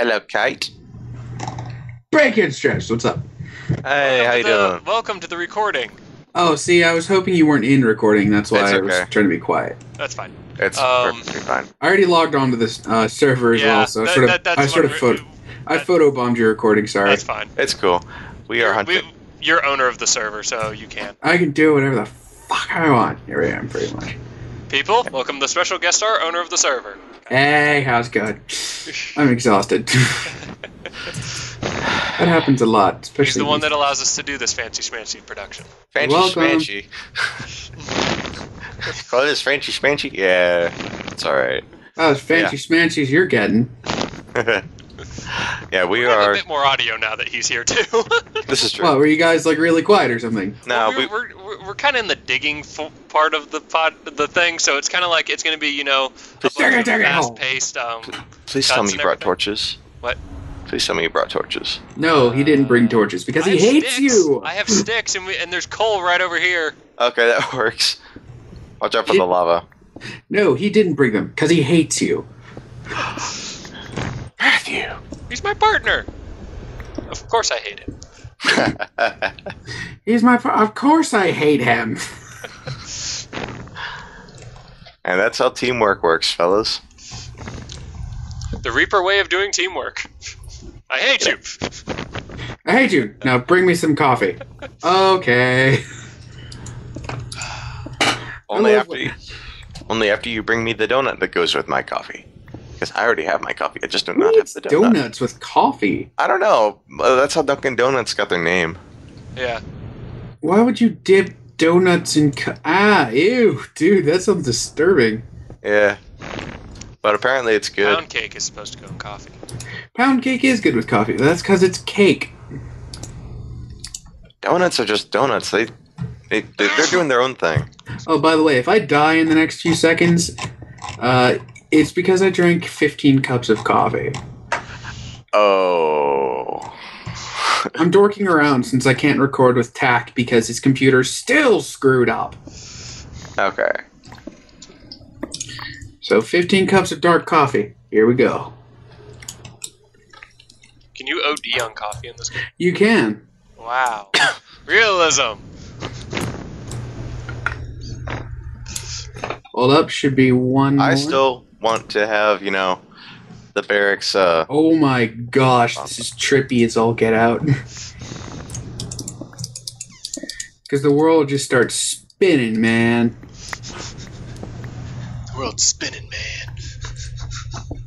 Hello, Kate. Break-in stress. What's up? Hey, how you the- doing? Welcome to the recording. Oh, see, I was hoping you weren't in recording. That's why It's I was okay. trying to be quiet. That's fine. It's Um, perfectly fine. I already logged onto this uh, server as yeah, well, so I that- sort of, that- that's I sort of what photo, we're- I that- photobombed your recording. Sorry, That's fine. It's cool. We are hunting. We, you're owner of the server, so you can. I can do whatever the fuck I want. Here I am, pretty much. People, welcome to the special guest star, owner of the server. Hey, how's it going? I'm exhausted. that happens a lot, especially. He's the one these- that allows us to do this fancy schmancy production. Fancy Welcome. Smanchy. Call this Fancy Smanchy? Yeah, it's alright. Oh, it's fancy schmancies you're getting. yeah, we We have a bit more audio now that he's here too. This is true. What, were you guys like really quiet or something? no, we're, we, we're, we're, we're kind of in the digging f- part of the pod, the thing, so it's kind of like it's going to be, you know, a Dig it, dig it, hole. fast-paced. Um, please tell me you brought everything. torches. What? Please tell me you brought torches. No, he didn't bring torches because I he hates sticks. you. I have sticks, and we, and there's coal right over here. Okay, that works. Watch out for the lava. No, he didn't bring them because he hates you. Matthew. He's my partner. Of course, I hate him. He's my. Of course, I hate him. and that's how teamwork works, fellas. The Reaper way of doing teamwork. I hate you. I hate you. Now bring me some coffee. Okay. Only after you, only after you bring me the donut that goes with my coffee. Because I already have my coffee. I just do Who not have eats the donut. donuts with coffee? I don't know. Uh, That's how Dunkin' Donuts got their name. Yeah. Why would you dip donuts in? Co- ah, ew, dude, that sounds disturbing. Yeah. But apparently it's good. Pound cake is supposed to go in coffee. Pound cake is good with coffee. That's because it's cake. Donuts are just donuts. They, they they- they're doing their own thing. Oh, by the way, if I die in the next few seconds, uh, it's because I drank 15 cups of coffee. Oh. I'm dorking around since I can't record with Tack because his computer's still screwed up. Okay. So 15 cups of dark coffee. Here we go. Can you OD on coffee in this game? You can. Wow. Realism. Hold up, should be one. I more. still want to have, you know, the barracks uh Oh my gosh, this is trippy as all get out. Because the world just starts spinning, man. The world's spinning, man.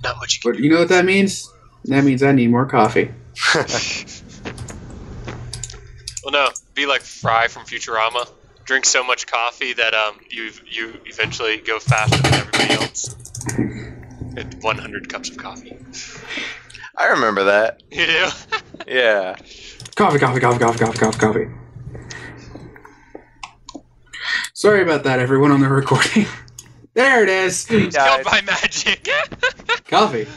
Not much you But can you know what that means? That means I need more coffee. Well, no. Be like Fry from Futurama. Drink so much coffee that um you you eventually go faster than everybody else. At 100 cups of coffee. I remember that. You do? Yeah. Coffee, coffee, coffee, coffee, coffee, coffee, coffee. Sorry about that, everyone on the recording. there it is. Killed by magic. Coffee.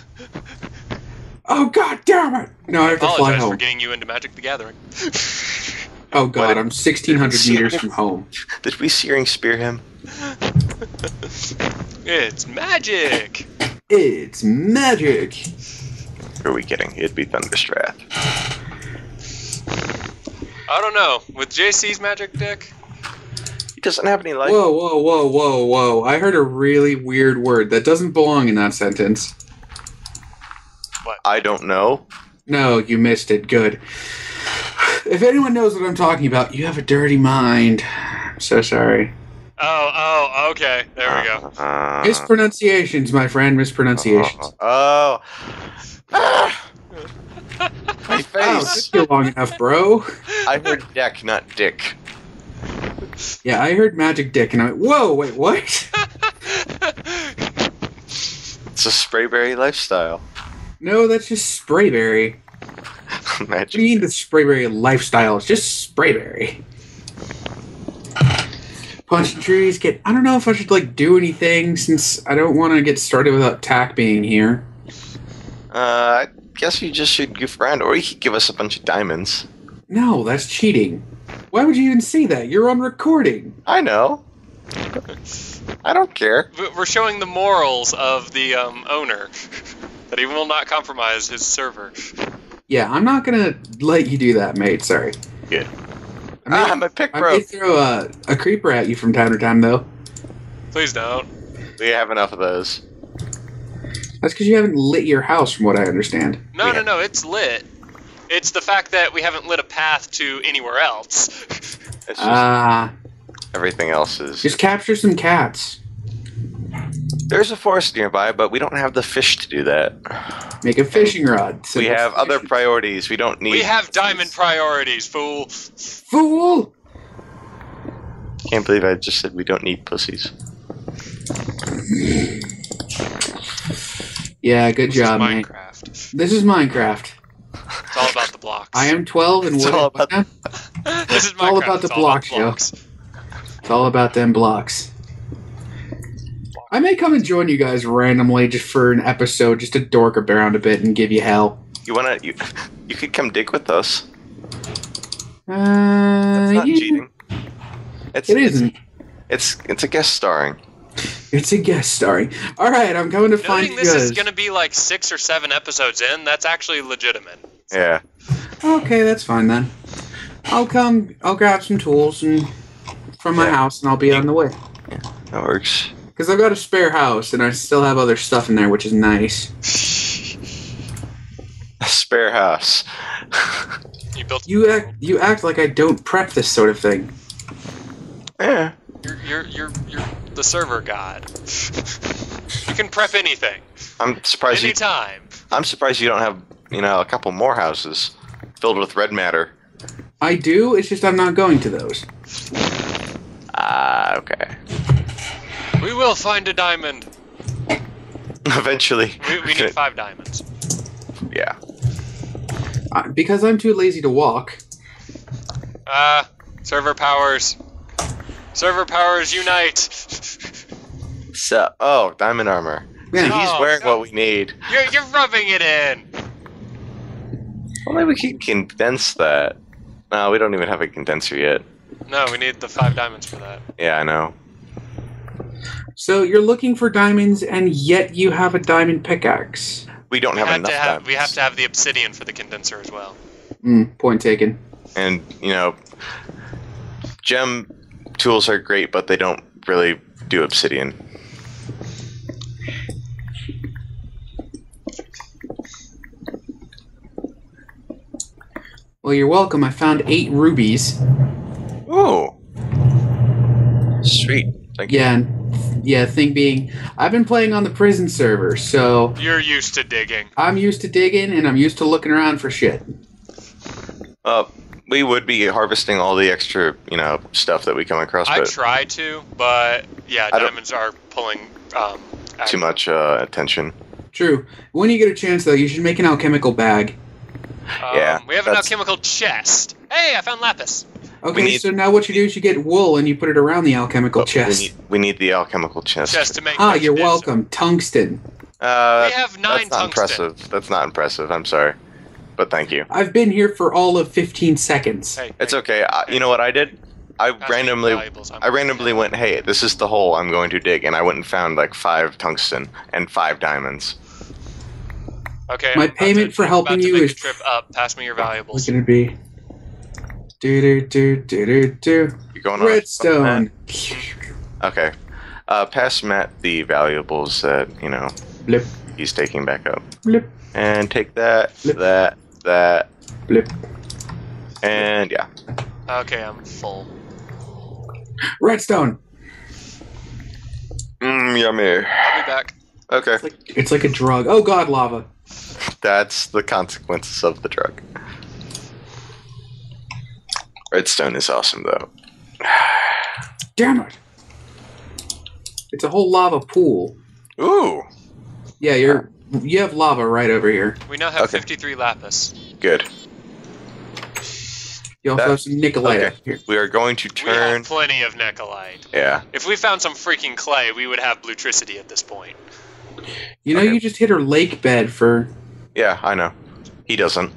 Oh god damn it! No, I have to fly Apologize for home. getting you into Magic the Gathering. Oh god, What? I'm 1600 meters from home. Did we searing spear him? It's magic. It's magic. Who are we kidding? It'd be Thunderstrath. I don't know. With JC's magic dick, He doesn't have any life. Whoa, whoa, whoa, whoa, whoa. I heard a really weird word that doesn't belong in that sentence. What? I don't know. No, you missed it. Good. If anyone knows what I'm talking about, you have a dirty mind. I'm so sorry. Oh, oh, okay. There we go. Uh, Mispronunciations, my friend. Mispronunciations. Oh. Ah! My Oh, face. took you long enough, bro. I heard deck, not dick. Yeah, I heard magic dick, and I went, whoa, wait, what? It's a Sprayberry lifestyle. No, that's just Sprayberry. What do Magic. you mean the Sprayberry lifestyle? It's just Sprayberry. Punching trees. Get. I don't know if I should like do anything since I don't want to get started without Tack being here. Uh, I guess you just should goof around, or you could give us a bunch of diamonds. No, that's cheating. Why would you even say that? You're on recording. I know. I don't care. We're showing the morals of the um, owner. that he will not compromise his server. Yeah, I'm not gonna let you do that, mate. Sorry. Good. I may, Ah, my pick I may broke. throw a, a creeper at you from time to time, though. Please don't. We have enough of those. That's because you haven't lit your house, from what I understand. No, Yeah. no, no. It's lit. It's the fact that we haven't lit a path to anywhere else. It's just Ah, everything else is. just capture some cats. There's a forest nearby, but we don't have the fish to do that. Make a fishing rod. We Simple have other priorities. We don't need. we have diamond priorities, fool. Fool! Can't believe I just said we don't need pussies. Yeah, good This is job, mate. Minecraft. This is Minecraft. It's all about the blocks. I am 12 and It's what? all about- this is It's all about the It's all about blocks, yo. blocks. It's all about them blocks. I may come and join you guys randomly just for an episode, just to dork around a bit and give you hell. You wanna? You, you could come dig with us. Uh, That's not yeah, cheating. It's, It it's- isn't. It's it's a guest starring. It's a guest starring. All right, I'm going to find Noting you this guys. is going to be like six or seven episodes in, that's actually legitimate. Yeah. Okay, that's fine then. I'll come. I'll grab some tools and from my Yeah. house, and I'll be on the way. That works. Because I've got a spare house, and I still have other stuff in there, which is nice. A spare house. You built. You act. You act like I don't prep this sort of thing. yeah. You're, you're, you're, you're the server god. you can prep anything, I'm surprised you. anytime. I'm surprised you don't have you know a couple more houses filled with red matter. I do. It's just I'm not going to those. Ah, okay. We will find a diamond. Eventually. We, we need five diamonds. Yeah. Uh, because I'm too lazy to walk. Ah, server powers. Server powers unite. So, oh, diamond armor. Yeah. See, he's Oh, wearing no. what we need. You're, you're rubbing it in. Well, maybe we can condense that. No, we don't even have a condenser yet. No, we need the five diamonds for that. Yeah, I know. So you're looking for diamonds, and yet you have a diamond pickaxe. We don't We have have, enough to have, diamonds. we have to have the obsidian for the condenser as well. Mm, point taken. And you know, gem tools are great, but they don't really do obsidian. Well, you're welcome. I found eight rubies. Ooh. Sweet. Thank you. Yeah, and yeah. Thing being, I've been playing on the prison server, so You're used to digging. I'm used to digging and I'm used to looking around for shit. Uh, we would be harvesting all the extra, you know, stuff that we come across, I but try to, but yeah, I don't- diamonds are pulling um, too much uh, attention. True. When you get a chance, though, you should make an alchemical bag. Um, Yeah, we have an that's- alchemical chest. Hey, I found lapis. Okay, need- so now what you do is you get wool and you put it around the alchemical But chest. We need, we need the alchemical chest. Chest to make. Ah, you're condenser. welcome. Tungsten. Uh, We have nine that's not tungsten. impressive. That's not impressive. I'm sorry, but thank you. I've been here for all of 15 seconds. Hey, It's hey, okay. I, you know what I did? I pass randomly. I'm- I randomly went, "Hey, this is the hole I'm going to dig," and I went and found like five tungsten and five diamonds. Okay. My I'm payment to- for helping you is- trip up. Pass me your What's valuables. gonna be? Do do do do do do. You're going on Redstone. Okay. Uh, pass Matt the valuables that you know Blip he's taking back up, blip and take that, Flip. that, that, blip. and yeah. Okay, I'm full. Redstone. Mm, yummy. I'll be back. Okay, It's like it's like a drug. Oh god, lava. that's the consequences of the drug. Redstone is awesome though. Damn it. It's a whole lava pool. Ooh, Yeah, you're you have lava right over here. We now have Okay. 53 lapis. good. You also That- have some Nikolite okay. here. We are going to We have turn. plenty of Nikolite. Yeah. If we found some freaking clay, we would have blutricity at this point. You know, Okay. you just hit her lake bed for. Yeah, I know. He doesn't.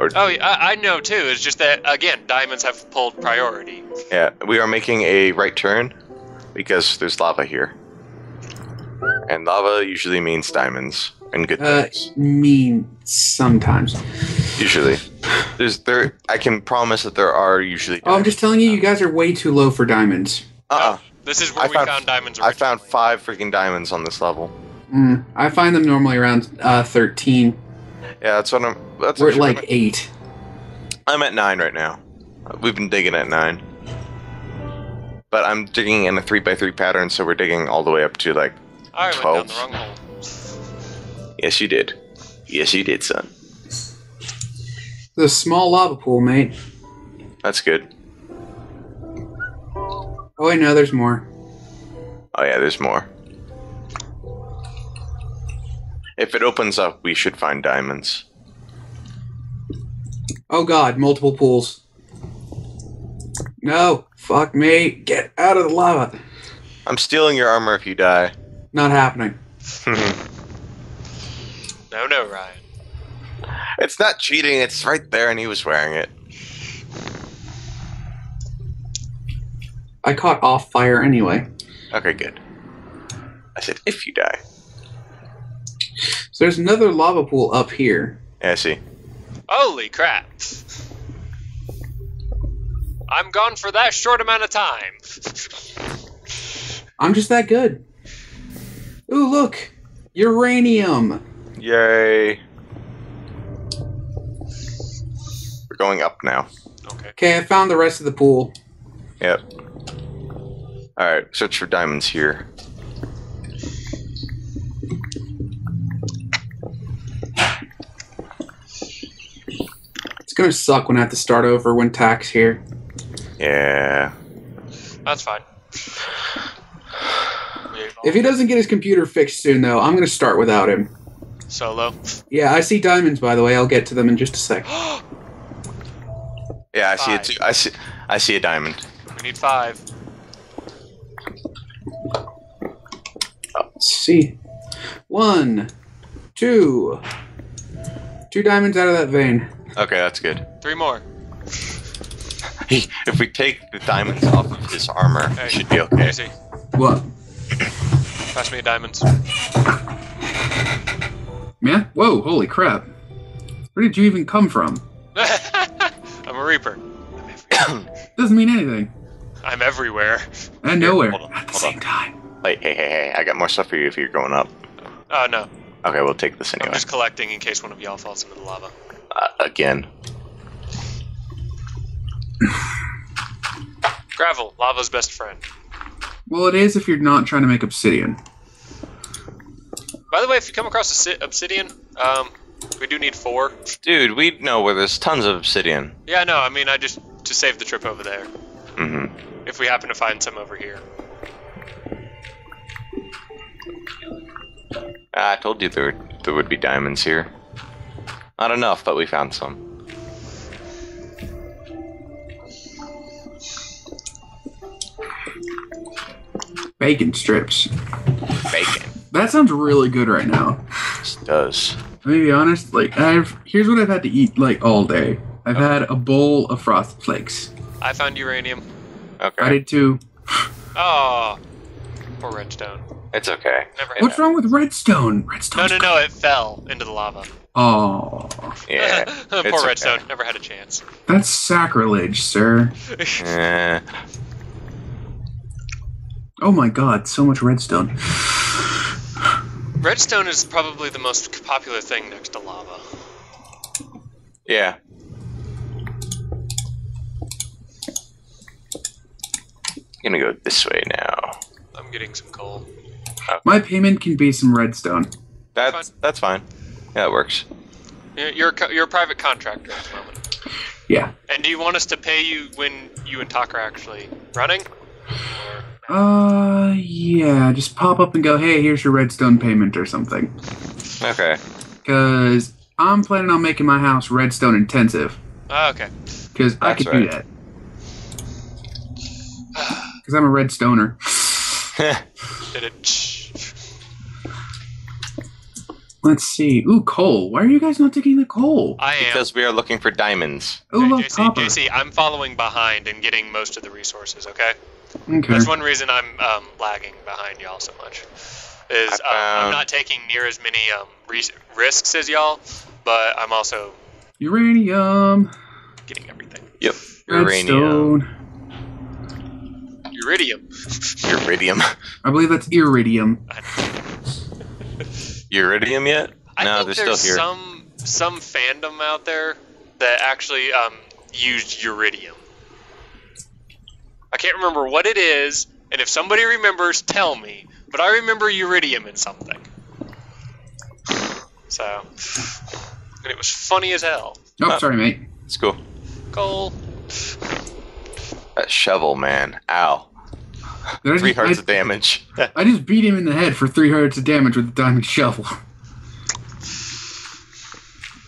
Or Oh, yeah, I, I know too. It's just that again, diamonds have pulled priority. yeah, we are making a right turn because there's lava here. And lava usually means diamonds and good Uh, things. mean sometimes. Usually, there's there. I can promise that there are usually. Oh, I'm just telling you, you guys are way too low for diamonds. Uh, This is where I we found- found, diamonds. I found five freaking diamonds on this level. Mm, I find them normally around uh, 13. Yeah, that's what I'm. That's We're at actually like what 8. I'm at nine right now. We've been digging at nine. But I'm digging in a three by three pattern, so we're digging all the way up to like. I went down Twelve. the wrong hole. Yes, you did. Yes, you did, son. The small lava pool, mate. That's good. Oh, wait, no, there's more. Oh yeah, there's more. If it opens up, we should find diamonds. Oh god, multiple pools. No, fuck me. Get out of the lava. I'm stealing your armor if you die. Not happening. No, no, Ryan. it's not cheating. It's right there, and he was wearing it. I caught off fire anyway. Okay, good. I said if you die. So there's another lava pool up here. Yeah, I see. Holy crap! I'm gone for that short amount of time. I'm just that good. Ooh, look! Uranium! Yay. We're going up now. Okay. Okay, I found the rest of the pool. Yep. Alright, search for diamonds here. Gonna suck when I have to start over when Tack's here. Yeah. That's fine. If he doesn't get his computer fixed soon, though, I'm gonna start without him. Solo. Yeah, I see diamonds, by the way. I'll get to them in just a sec. Yeah, I see it too. I see I see a diamond. we need five. Let's see. One, two, two diamonds out of that vein. Okay, that's good. Three more. if we take the diamonds off of his armor, Hey, it should be okay. Casey, What? pass me the diamonds. Yeah? Whoa! Holy crap! Where did you even come from? I'm a reaper. Doesn't mean anything. I'm everywhere. And Here, nowhere hold on, at the same on. time. Wait, hey, hey, hey! I got more stuff for you if you're going up. Oh no, Okay, we'll take this anyway. I'm just collecting in case one of y'all falls into the lava. Uh, again. Gravel, lava's best friend. Well, it is if you're not trying to make obsidian. By the way, if you come across a si- obsidian, um, we do need four. Dude, we know where there's tons of obsidian. Yeah, no, I mean, I just to save the trip over there. hmm If we happen to find some over here. I told you there there would be diamonds here. Not enough, but we found some. Bacon strips. Bacon. That sounds really good right now. This does. Let me be honest. Like I've here's what I've had to eat like all day. I've had a bowl of frosted flakes. I found uranium. Okay. I did too. Oh, poor redstone. It's okay. Never What's that. wrong with redstone? Redstone. No, no, no! It fell into the lava. Oh, Yeah. poor it's redstone. Never had a chance. that's sacrilege, sir. Eh, Oh my god, so much redstone. redstone is probably the most popular thing next to lava. yeah. I'm Gonna go this way now. I'm getting some coal. My payment can be some redstone. That's that's fine. Yeah, it works. You're you're a, co- you're a private contractor at the moment. Yeah. And do you want us to pay you when you and Tucker are actually running? Or, Uh, yeah. Just pop up and go, hey, here's your redstone payment or something. Okay. Cause I'm planning on making my house redstone intensive. oh, okay. Cause I That's could do right. that. Cause I'm a redstoner. Did it? Let's see. Ooh, coal. Why are you guys not digging the coal? I am. because we are looking for diamonds. Oh, Hey, look, JC, copper. JC, I'm following behind and getting most of the resources. Okay. Okay. That's one reason I'm um, lagging behind y'all so much. Is um, I I'm not taking near as many um, ris- risks as y'all, but I'm also Uranium. getting everything. Yep. Uranium. Redstone. Iridium. Iridium. I believe that's iridium. Iridium yet? I no, think they're still there's here. some some fandom out there that actually um, used uridium. I can't remember what it is, and if somebody remembers, tell me. But I remember uridium in something. So, and it was funny as hell. Oh, Uh, sorry, mate. Let's go. Cole, That shovel, man. Ow. Did I Three just, hearts I, of damage. I just beat him in the head for three hearts of damage with the diamond shovel.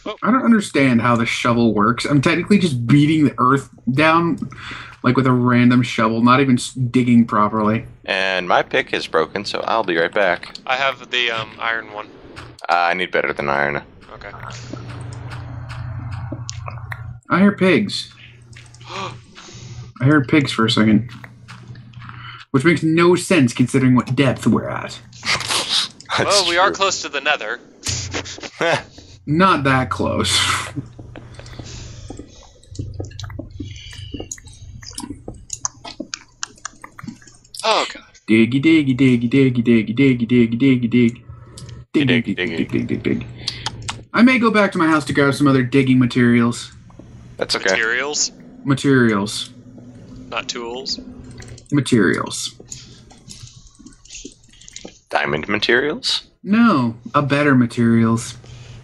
Oh. I don't understand how the shovel works. I'm technically just beating the earth down, like with a random shovel, not even digging properly. and my pick is broken, so I'll be right back. I have the um, iron one. Uh, I need better than iron. Okay. I hear pigs. I heard pigs for a second. Which makes no sense considering what depth we're at. That's well, we are close to the nether. Not that close. Oh god. diggy diggy diggy diggy diggy diggy diggy diggy dig. Dig dig Diggy, dig diggy. dig dig dig dig. I may go back to my house to grab some other digging materials. That's okay. Materials, Materials. not tools. Materials. Diamond materials? No, a better materials.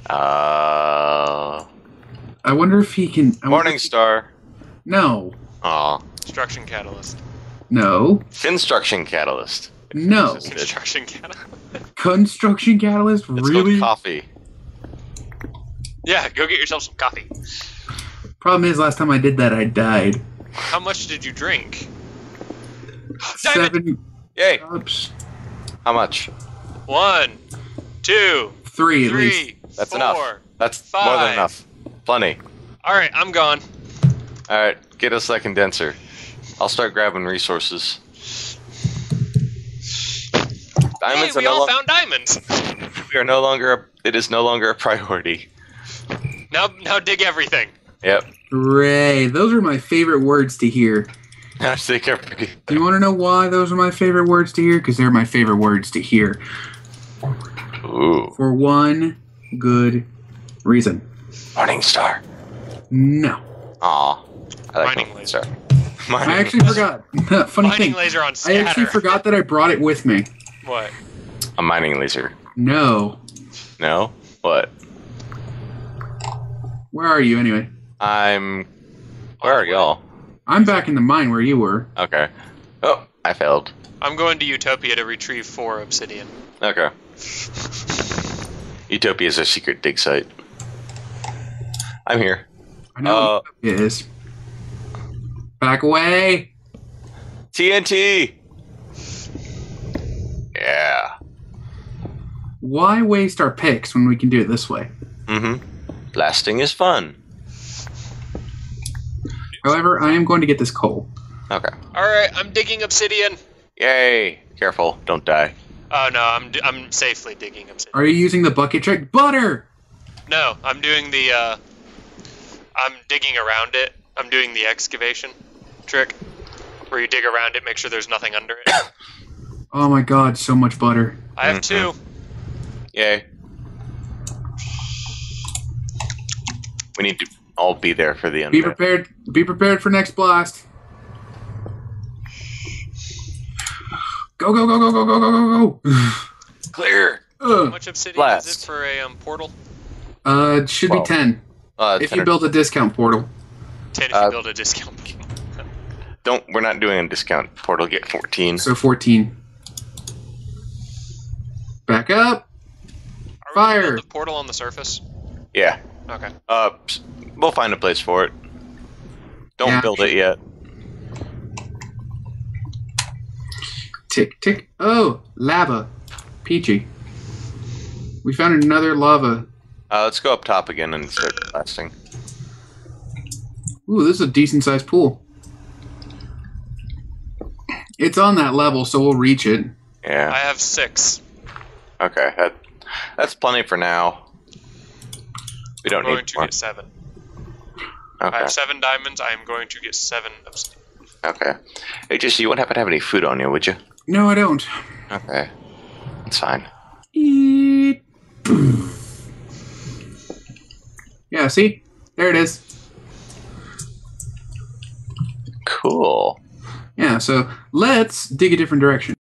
Uh, I wonder if he can. I wonder Morning if- Star. No, Aw. Construction catalyst. no, Finstruction Catalyst. no. It's good. Construction catalyst. Construction catalyst. It's really? called coffee. Yeah, go get yourself some coffee. Problem is, last time I did that, I died. How much did you drink? Diamond. Seven Yay! cups. How much? One, two, Three at least. three, That's four. enough. That's more than enough. Plenty. All right, I'm gone. Alright, get us that condenser. I'll start grabbing resources. Diamonds hey, we are no all lo- found diamonds. we are no longer a, it is no longer a priority. Now, now dig everything. Yep. Hooray! Those are my favorite words to hear. I think every- Do you want to know why those are my favorite words to hear? Because they're my favorite words to hear. Ooh. For one good reason. Morning Star. No. Aw. I like Mining Morning laser. Star. Mining I actually laser. forgot. Funny Mining thing. laser on I scatter. actually forgot that I brought it with me. What? A mining laser. No. No? What? Where are you anyway? I'm. Where are y'all? I'm back in the mine where you were. Okay. Oh, I failed. I'm going to Utopia to retrieve four obsidian. Okay. Utopia is a secret dig site. I'm here. I know Uh, it is. Back away. TNT! Yeah. Why waste our picks when we can do it this way? Mm hmm. Blasting is fun. However, I am going to get this coal. Okay. All right, I'm digging obsidian. Yay! Careful, don't die. Oh no, I'm d- I'm safely digging obsidian. Are you using the bucket trick? Butter! No, I'm doing the. uh I'm digging around it. I'm doing the excavation trick, where you dig around it, make sure there's nothing under it. Oh my god, so much butter. I have Mhm. two. Yay. We need to all be there for the end. Be prepared. Be prepared for next blast. Go go go go go go go go go. Clear! How Ugh. much obsidian is Blast. it for a um, portal? Uh, it should be ten Uh, if ten you or- build a discount portal. Ten if Uh, you build a discount. Don't. We're not doing a discount portal. Get 14. So fourteen. Back up. Are we Fire. the portal on the surface. Yeah. Okay. Uh, we'll find a place for it. Don't Yeah. build it yet. Tick tick. Oh, lava. Peachy. We found another lava. Uh, let's go up top again and start blasting. Ooh, this is a decent sized pool. It's on that level, so we'll reach it. Yeah. I have six. Okay, that, that's plenty for now. We I'm don't going need to more. get seven. I have seven diamonds. I am going to get seven obsidian. okay. Hey, just you wouldn't happen to have any food on you, would you? No, I don't. Okay, that's fine. Eat. Yeah, see? There it is. Cool. Yeah, so let's dig a different direction.